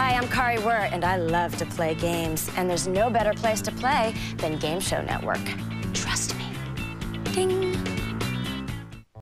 Hi, I'm Kari Wuhrer, and I love to play games. And there's no better place to play than Game Show Network. Trust me. Ding.